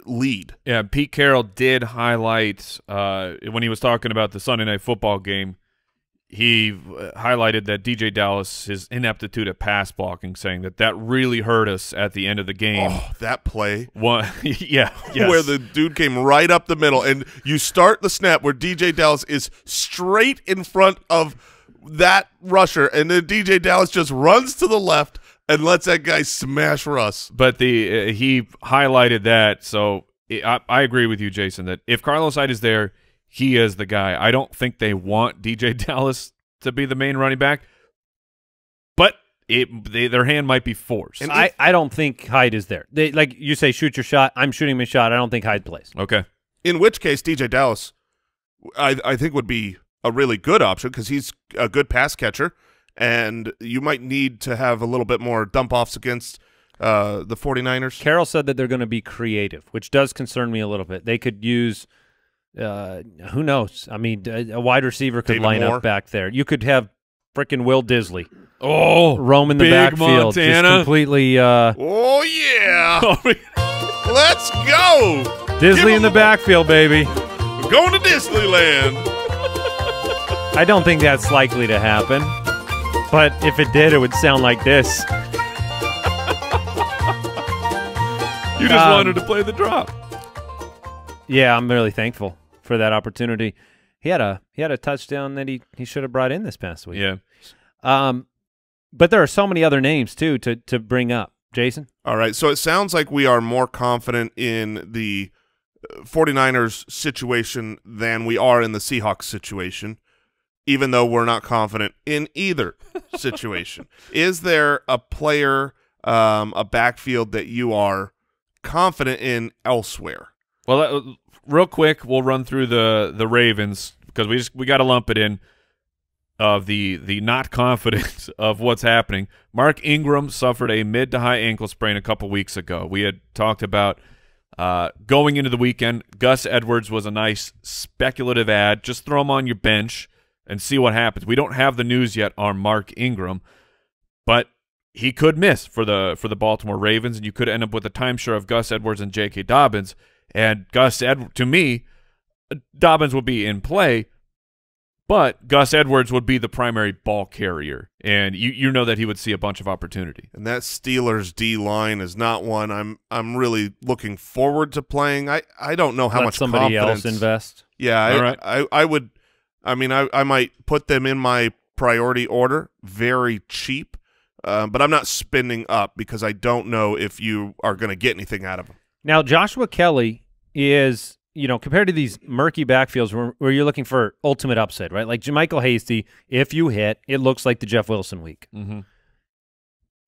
lead. Yeah, Pete Carroll did highlight uh, when he was talking about the Sunday night football game. He uh, highlighted that DJ Dallas his ineptitude at pass blocking, saying that that really hurt us at the end of the game. Oh, that play One, yeah, yes. where the dude came right up the middle, and you start the snap where DJ Dallas is straight in front of that rusher, and then DJ Dallas just runs to the left and lets that guy smash Russ. but the uh, he highlighted that. So I, I agree with you, Jason, that if Carlos Hyde is there, he is the guy. I don't think they want DJ Dallas to be the main running back, but it they, their hand might be forced. And I, I don't think Hyde is there. They like you say, shoot your shot. I'm shooting my shot. I don't think Hyde plays. okay, In which case, DJ Dallas, I I think would be a really good option because he's a good pass catcher, and you might need to have a little bit more dump offs against uh, the 49ers. Carroll said that they're going to be creative, which does concern me a little bit. They could use, uh, who knows? I mean, a, a wide receiver could David line Moore. up back there. You could have frickin' Will Dissly oh, roam in the Big backfield, just completely uh, Oh yeah, let's go! Dissly in the backfield, baby. We're going to Disneyland. I don't think that's likely to happen, but if it did, it would sound like this. you just Um, wanted to play the drop. Yeah, I'm really thankful for that opportunity. He had a he had a touchdown that he he should have brought in this past week. Yeah, Um, but there are so many other names too to to bring up. Jason. All right, so it sounds like we are more confident in the uh, 49ers situation than we are in the Seahawks situation, even though we're not confident in either situation. Is there a player, um, a backfield that you are confident in elsewhere? Well, uh, real quick, we'll run through the the Ravens because we just we got to lump it in of the the not confidence of what's happening. Mark Ingram suffered a mid to high ankle sprain a couple weeks ago. We had talked about uh, going into the weekend. Gus Edwards was a nice speculative ad. Just throw him on your bench and see what happens. We don't have the news yet on Mark Ingram, but he could miss for the for the Baltimore Ravens, and you could end up with a timeshare of Gus Edwards and J.K. Dobbins. And Gus Ed to me, Dobbins would be in play, but Gus Edwards would be the primary ball carrier, and you you know that he would see a bunch of opportunity. And that Steelers D line is not one I'm I'm really looking forward to playing. I, I don't know how Let much somebody confidence. else invest. Yeah, I, All right. I I would. I mean, I I might put them in my priority order, very cheap, uh, but I'm not spending up because I don't know if you are going to get anything out of them. Now Joshua Kelley is you know, compared to these murky backfields where, where you're looking for ultimate upside, right? Like JaMycal Hasty, if you hit, it looks like the Jeff Wilson week. Mm-hmm.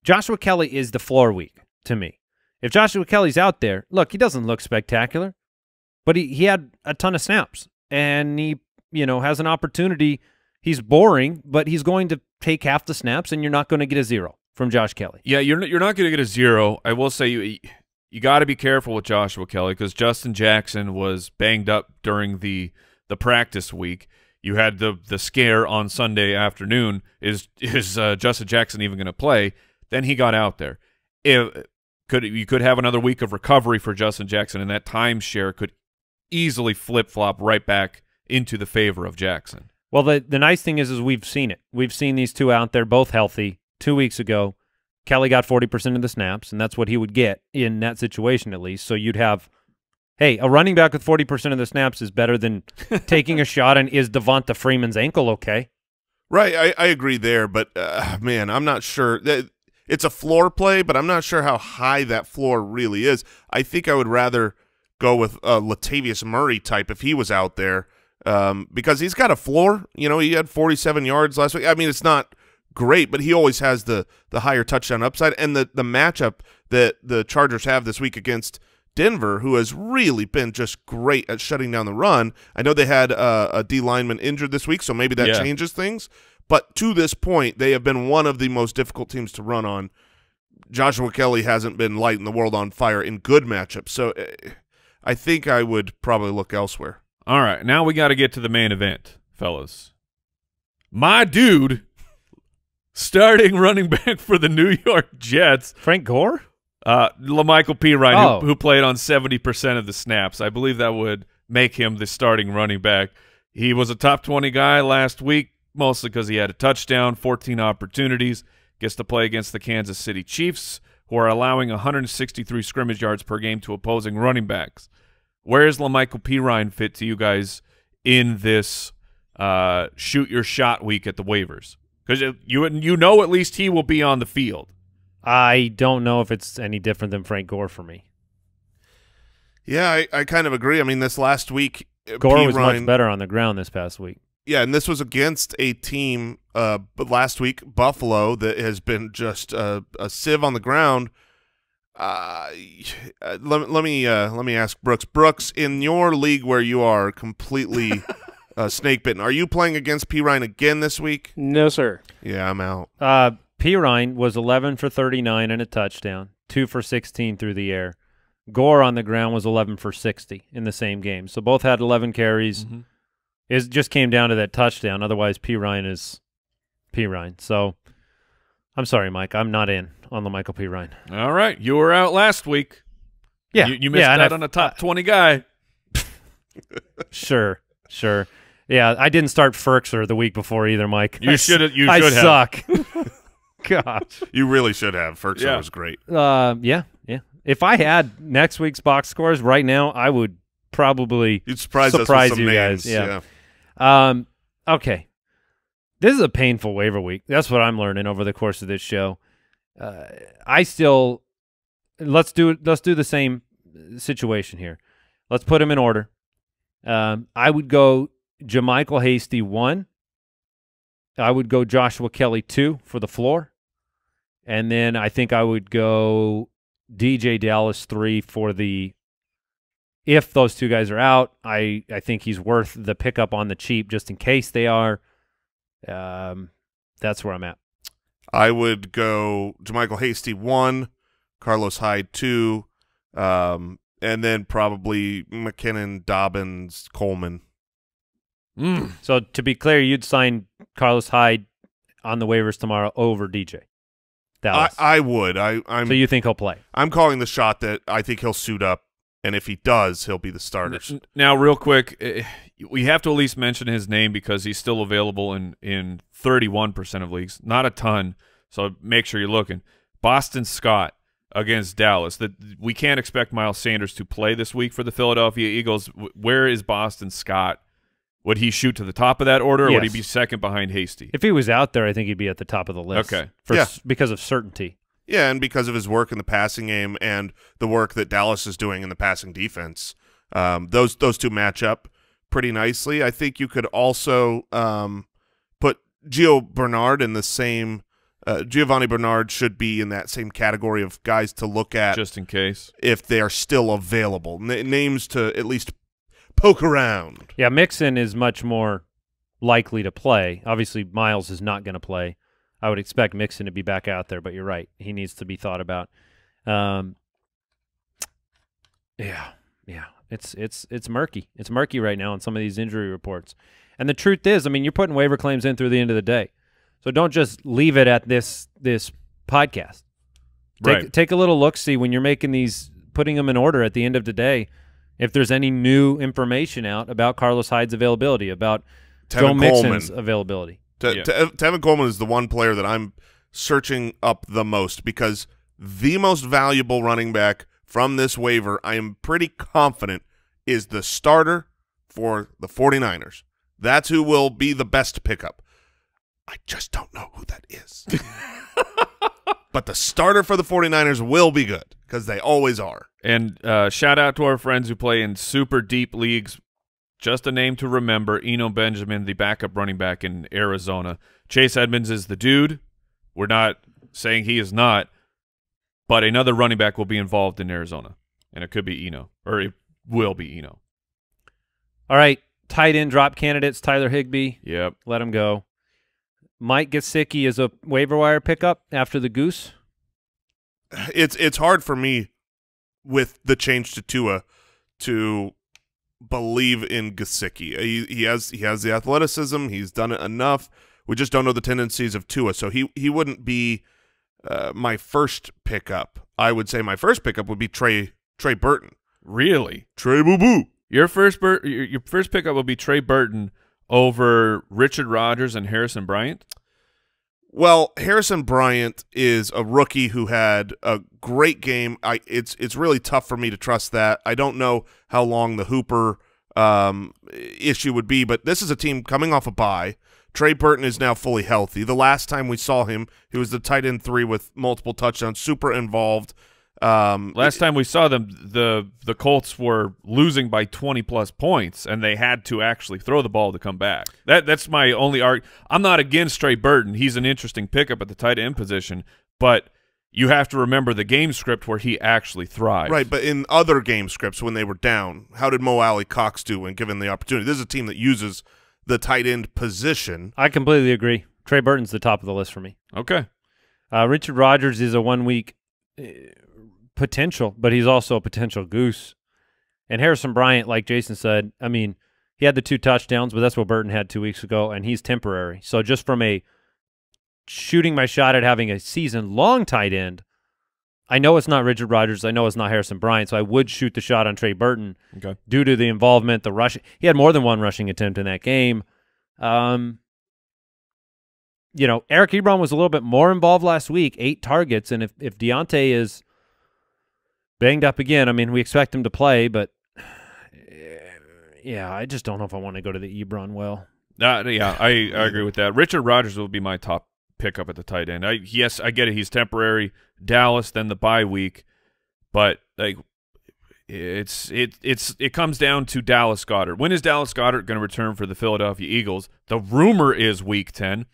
Joshua Kelley is the floor week to me. If Joshua Kelley's out there, look, he doesn't look spectacular, but he, he had a ton of snaps and he, you know, has an opportunity. He's boring, but he's going to take half the snaps and you're not going to get a zero from Josh Kelley. Yeah, you're not, you're not going to get a zero. I will say you you got to be careful with Joshua Kelley because Justin Jackson was banged up during the the practice week. You had the the scare on Sunday afternoon. Is is uh, Justin Jackson even going to play? Then he got out there. If could you could have another week of recovery for Justin Jackson, and that timeshare could easily flip flop right back into the favor of Jackson. Well, the the nice thing is, is we've seen it. We've seen these two out there, both healthy. Two weeks ago, Kelley got forty percent of the snaps, and that's what he would get in that situation at least. So you'd have, hey, a running back with forty percent of the snaps is better than taking a shot. And is Devonta Freeman's ankle okay? Right, I, I agree there, but uh, man, I'm not sure that it's a floor play, but I'm not sure how high that floor really is. I think I would rather go with a Latavius Murray type if he was out there um, because he's got a floor. You know, he had 47 yards last week. I mean, it's not great, but he always has the the higher touchdown upside and the the matchup that the Chargers have this week against Denver, who has really been just great at shutting down the run. I know they had uh, a D lineman injured this week, so maybe that Yeah. changes things. But to this point, they have been one of the most difficult teams to run on. Joshua Kelley hasn't been lighting the world on fire in good matchups, so eh, I think I would probably look elsewhere. All right, now we got to get to the main event, fellas. My dude, starting running back for the New York Jets, Frank Gore? uh, La'Mical Perine, Oh. who, who played on 70% of the snaps. I believe that would make him the starting running back. He was a top 20 guy last week, mostly because he had a touchdown, 14 opportunities, gets to play against the Kansas City Chiefs, who are allowing 163 scrimmage yards per game to opposing running backs. Where is La'Mical Perine fit to you guys in this uh, shoot your shot week at the waivers? Because you you know at least he will be on the field. I don't know if it's any different than Frank Gore for me. Yeah, I, I kind of agree. I mean, this last week, uh, Gore P. was Ryan, much better on the ground this past week. Yeah, and this was against a team uh, last week, Buffalo, that has been just a, a sieve on the ground. Uh, let, let me uh, let me ask Brooks. Brooks, in your league where you are completely uh, snake bitten, are you playing against Perine again this week? No, sir. Yeah, I'm out. Uh, Perine was 11 for 39 and a touchdown, 2 for 16 through the air. Gore on the ground was 11 for 60 in the same game. So both had 11 carries. Mhm. It just came down to that touchdown. Otherwise, Perine is Perine. So I'm sorry, Mike. I'm not in on the Michael Perine. All right, you were out last week. Yeah. you, you missed yeah, and that on a top twenty guy. Sure, sure. Yeah, I didn't start Ferkser the week before either, Mike. You I s- should have- you I should have. suck. Gosh. You really should have. Ferguson Yeah. was great. Uh, yeah, yeah. If I had next week's box scores right now, I would probably You'd surprise, Surprise us with some you names. guys, yeah. Um, okay. This is a painful waiver week. That's what I'm learning over the course of this show. Uh, I still let's do let's do the same situation here. Let's put them in order. Um, I would go JaMycal Hasty one. I would go Joshua Kelley two for the floor, and then I think I would go DJ Dallas three for the if those two guys are out, I, I think he's worth the pickup on the cheap just in case they are. Um, that's where I'm at. I would go JaMycal Hasty one, Carlos Hyde two, um, and then probably McKinnon, Dobbins, Coleman. Mm. So to be clear, you'd sign Carlos Hyde on the waivers tomorrow over DJ I, Dallas. I would. I, I'm so you think he'll play? I'm calling the shot that I think he'll suit up, and if he does, he'll be the starter. Now, real quick, eh, we have to at least mention his name because he's still available in in 31% of leagues. Not a ton, so make sure you're looking. Boston Scott against Dallas. That we can't expect Miles Sanders to play this week for the Philadelphia Eagles. Where is Boston Scott? Would he shoot to the top of that order, or would he be second behind Hasty? If he was out there, I think he'd be at the top of the list. Okay. for, Yeah. because of certainty. Yeah, and because of his work in the passing game and the work that Dallas is doing in the passing defense, Um, those those two match up pretty nicely. I think you could also um, put Gio Bernard in the same. Uh, Giovanni Bernard should be in that same category of guys to look at just in case. if they are still available. N- names to at least poke around. Yeah, Mixon is much more likely to play. Obviously, Miles is not going to play. I would expect Mixon to be back out there, but you're right. He needs to be thought about. Um, yeah, yeah. It's it's it's murky. It's murky right now in some of these injury reports. And the truth is, I mean, you're putting waiver claims in through the end of the day. So don't just leave it at this this podcast. Take Right. take a little look see when you're making these putting them in order at the end of the day if there's any new information out about Carlos Hyde's availability, about Joe Tevin Mixon's Coleman. availability. Te- Yeah. Te- Tevin Coleman is the one player that I'm searching up the most because the most valuable running back from this waiver, I am pretty confident, is the starter for the 49ers. That's who will be the best pickup. I just don't know who that is. but the starter for the 49ers will be good because they always are. And uh, shout out to our friends who play in super deep leagues. Just a name to remember: Eno Benjamin, the backup running back in Arizona. Chase Edmonds is the dude. We're not saying he is not, but another running back will be involved in Arizona, and it could be Eno, or it will be Eno. All right, tight end drop candidates: Tyler Higbee, Yep. let him go. Mike Gesicki is a waiver wire pickup after the Goose. it's it's hard for me with the change to Tua to believe in Gesicki. Uh, he he has he has the athleticism. He's done it enough. We just don't know the tendencies of Tua, so he he wouldn't be uh, my first pickup. I would say my first pickup would be Trey Trey Burton. Really? Trey Boo Boo. Your first Bur- your, your first pickup will be Trey Burton over Richard Rodgers and Harrison Bryant. Well, Harrison Bryant is a rookie who had a great game. I it's it's really tough for me to trust that. I don't know how long the Hooper um, issue would be, but this is a team coming off a bye. Trey Burton is now fully healthy. The last time we saw him, he was the tight end three with multiple touchdowns, super involved. Um, Last time we saw them, the the Colts were losing by twenty plus points, and they had to actually throw the ball to come back. That that's my only arg. I'm not against Trey Burton. He's an interesting pickup at the tight end position, but you have to remember the game script where he actually thrived. Right, but in other game scripts when they were down, how did Mo Alie-Cox do when given the opportunity? This is a team that uses the tight end position. I completely agree. Trey Burton's the top of the list for me. Okay. Uh, Richard Rodgers is a one week uh, potential, but he's also a potential goose. And Harrison Bryant, like Jason said, I mean, he had the two touchdowns, but that's what Burton had two weeks ago, and he's temporary. So just from a shooting my shot at having a season long tight end, I know it's not Richard Rodgers. I know it's not Harrison Bryant, so I would shoot the shot on Trey Burton Okay. due to the involvement, the rush. He had more than one rushing attempt in that game. Um, you know, Eric Ebron was a little bit more involved last week, eight targets, and if if Diontae is banged up again, I mean, we expect him to play, but yeah, I just don't know if I want to go to the Ebron well. Uh, yeah, I, I agree with that. Richard Rodgers will be my top pickup at the tight end. I yes, I get it. He's temporary. Dallas, then the bye week, but like it's it it's it comes down to Dallas Goedert. When is Dallas Goedert going to return for the Philadelphia Eagles? The rumor is week ten.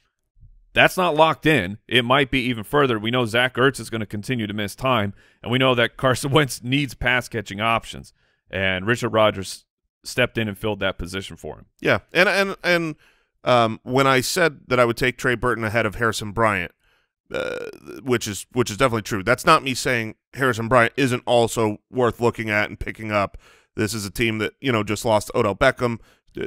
That's not locked in. It might be even further. We know Zach Ertz is going to continue to miss time, and we know that Carson Wentz needs pass catching options, and Richard Rodgers stepped in and filled that position for him. Yeah, and and and um, when I said that I would take Trey Burton ahead of Harrison Bryant, uh, which is which is definitely true. That's not me saying Harrison Bryant isn't also worth looking at and picking up. This is a team that you know just lost Odell Beckham,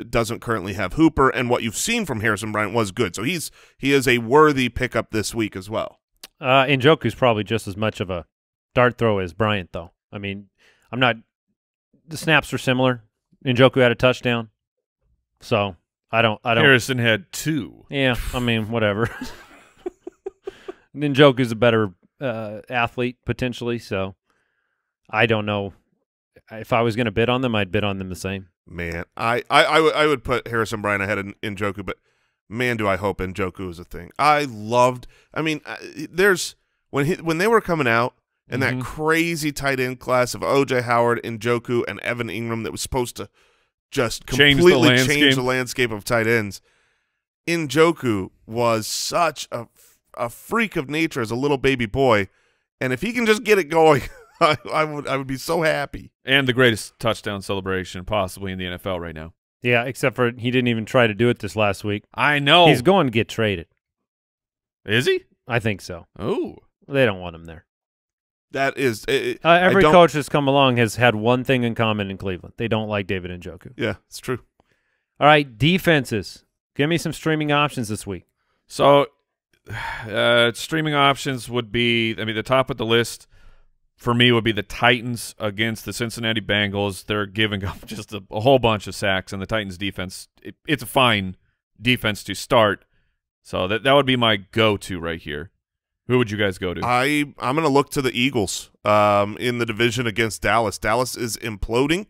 doesn't currently have Hooper, and what you've seen from Harrison Bryant was good. So he's he is a worthy pickup this week as well. Uh, Njoku's probably just as much of a dart throw as Bryant, though. I mean, I'm not. The snaps are similar. Njoku had a touchdown, so I don't. I don't. Harrison had two. Yeah, I mean, whatever. Njoku's a better uh, athlete potentially, so I don't know. If I was going to bid on them, I'd bid on them the same. Man, I I, I would I would put Harrison Bryant ahead of Njoku, but man, do I hope Njoku is a thing. I loved. I mean, uh, there's when he, when they were coming out, and Mhm. that crazy tight end class of OJ Howard, Njoku, and Evan Engram that was supposed to just Change the completely landscape. change the landscape of tight ends. Njoku was such a a freak of nature as a little baby boy, and if he can just get it going, I, I would I would be so happy. And the greatest touchdown celebration possibly in the NFL right now. Yeah, except for he didn't even try to do it this last week. I know. He's going to get traded. Is he? I think so. Oh. They don't want him there. That is, it, it- Uh, every coach that's come along has had one thing in common in Cleveland. They don't like David and Njoku. Yeah, it's true. All right, defenses. Give me some streaming options this week. So, uh, streaming options would be, I mean, the top of the list for me would be the Titans against the Cincinnati Bengals. They're giving up just a, a whole bunch of sacks, and the Titans defense, it, it's a fine defense to start. So that that would be my go-to right here. Who would you guys go to? I I'm going to look to the Eagles um, in the division against Dallas. Dallas is imploding,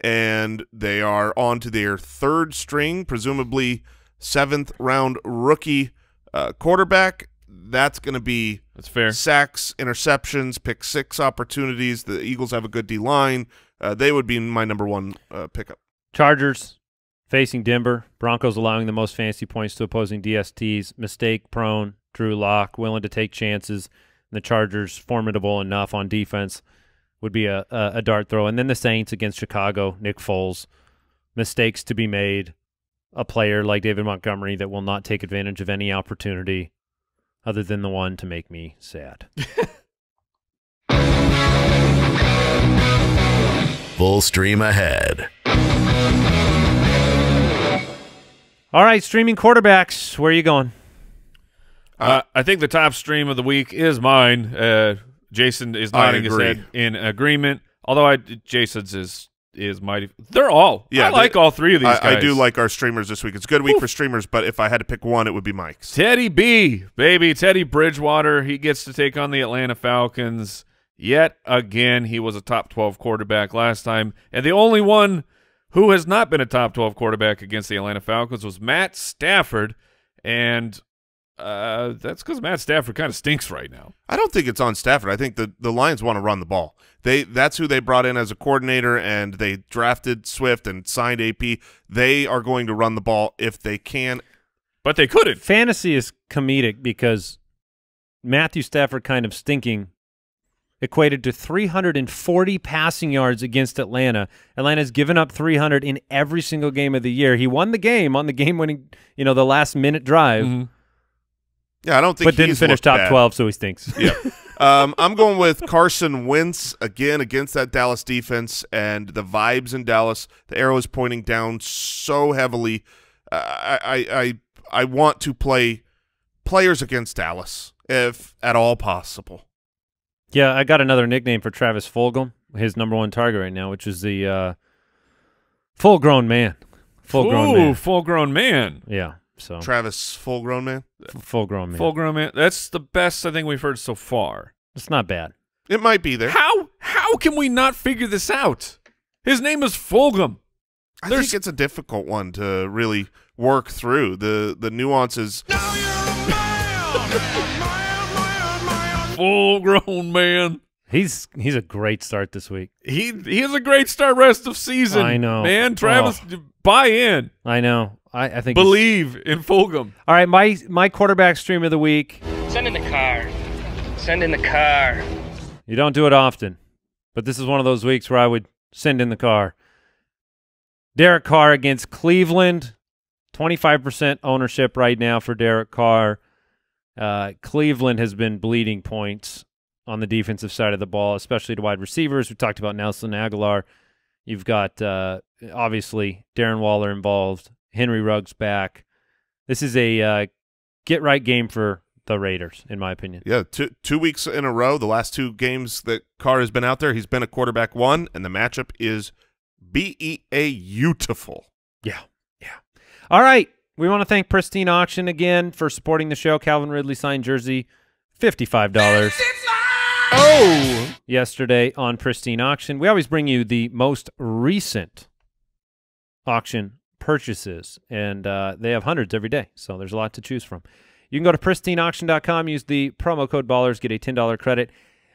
and they are on to their third string, presumably seventh round rookie uh, quarterback. That's going to be That's fair. sacks, interceptions, pick six opportunities. The Eagles have a good D line. Uh, they would be my number one uh, pickup. Chargers facing Denver. Broncos allowing the most fantasy points to opposing DSTs. Mistake prone. Drew Lock willing to take chances. And the Chargers formidable enough on defense would be a, a, a dart throw. And then the Saints against Chicago. Nick Foles. Mistakes to be made. A player like David Montgomery that will not take advantage of any opportunity other than the one to make me sad. Full stream ahead. All right, streaming quarterbacks. Where are you going? Uh, I think the top stream of the week is mine. Uh, Jason is nodding his head in agreement. Although I, Jason's is is mighty. They're all. Yeah, I like all three of these I, guys. I do like our streamers this week. It's a good week for streamers, but if I had to pick one, it would be Mike's. Teddy B, baby, Teddy Bridgewater. He gets to take on the Atlanta Falcons yet again. He was a top twelve quarterback last time, and the only one who has not been a top twelve quarterback against the Atlanta Falcons was Matt Stafford, and uh, that's because Matt Stafford kind of stinks right now. I don't think it's on Stafford. I think the the Lions want to run the ball. They that's who they brought in as a coordinator, and they drafted Swift and signed AP. They are going to run the ball if they can. But they couldn't. fantasy is comedic because Matthew Stafford kind of stinking equated to 340 passing yards against Atlanta. Atlanta's given up 300 in every single game of the year. He won the game on the game winning, you know, the last minute drive, Mhm. Yeah, I don't think. but didn't finish top bad. 12, so he stinks. Yeah. um, I'm going with Carson Wentz again against that Dallas defense and the vibes in Dallas. The arrow is pointing down so heavily. Uh, I, I I I want to play players against Dallas if at all possible. Yeah, I got another nickname for Travis Fulgham, his number one target right now, which is the uh, full grown man. Full grown Ooh, man. full grown man. Yeah, so Travis, full grown man. full grown man. Full grown man. That's the best I think we've heard so far. it's not bad. It might be there. How how can we not figure this out? His name is Fulgham. I There's- think it's a difficult one to really work through the the nuances. Full grown man. He's he's a great start this week. He he has a great start rest of season. I know. Man, Travis, Oh. buy in. I know. I, I think. Believe in Fulgham. All right, my my quarterback stream of the week. Send in the car. Send in the car. You don't do it often, but this is one of those weeks where I would send in the car. Derek Carr against Cleveland. Twenty five percent ownership right now for Derek Carr. Uh, Cleveland has been bleeding points on the defensive side of the ball, especially to wide receivers. We talked about Nelson Agholor. You've got uh, obviously Darren Waller involved. Henry Ruggs back. This is a uh, get right game for the Raiders, in my opinion. Yeah, two two weeks in a row. The last two games that Carr has been out there, he's been a quarterback one, and the matchup is B E A beautiful. Yeah. Yeah. All right. We want to thank Pristine Auction again for supporting the show. Calvin Ridley signed jersey, $55 Oh, yesterday on Pristine Auction. We always bring you the most recent auction purchases, and uh, they have hundreds every day, so there's a lot to choose from. You can go to pristineauction.com, use the promo code BALLERS, get a $10 credit.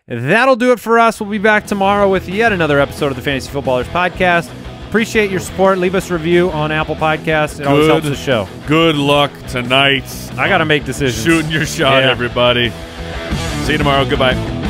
That'll do it for us. We'll be back tomorrow with yet another episode of the Fantasy Footballers Podcast. Appreciate your support. Leave us a review on Apple Podcasts. It always Good. helps the show. Good luck tonight. I got to make decisions. Shooting your shot, Yeah. everybody. See you tomorrow. Goodbye.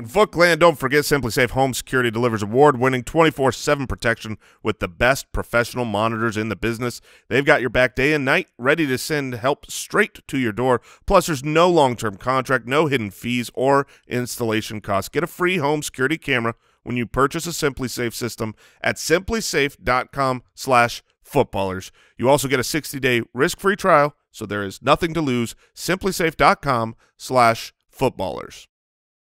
And Foot Clan, don't forget SimpliSafe Home Security delivers award-winning 24/7 protection with the best professional monitors in the business. They've got your back day and night, ready to send help straight to your door. Plus, there's no long-term contract, no hidden fees or installation costs. Get a free home security camera when you purchase a SimpliSafe system at simplisafe.com/footballers. You also get a 60-day risk-free trial, so there is nothing to lose. simplisafe.com/footballers.